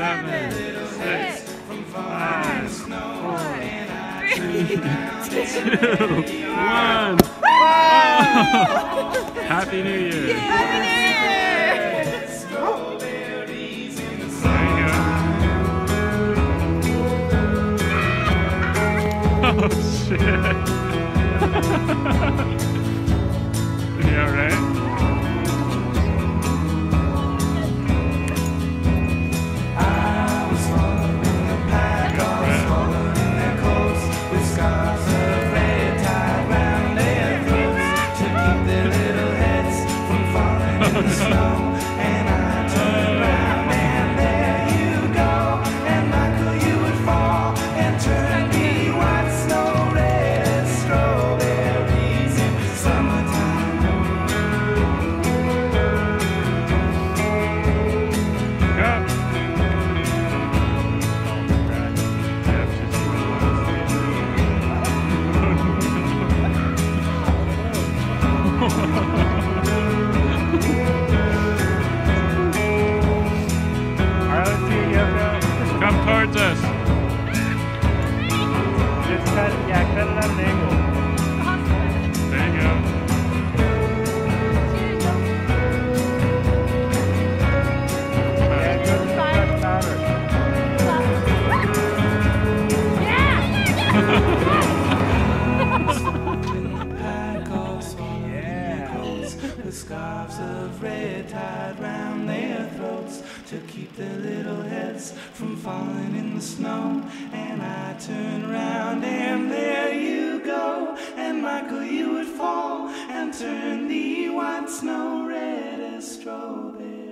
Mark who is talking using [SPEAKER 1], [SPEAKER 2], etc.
[SPEAKER 1] seven, six, five, four, three, two, one. Oh! Happy New Year! There you go. Oh shit! Come towards us.
[SPEAKER 2] Just cut yeah, cut it at an angle.
[SPEAKER 3] With scarves of red tied round their throats to keep their little heads from falling in the snow. And I turn around and there you go. And Michael, you would fall and turn the white snow red as strawberry.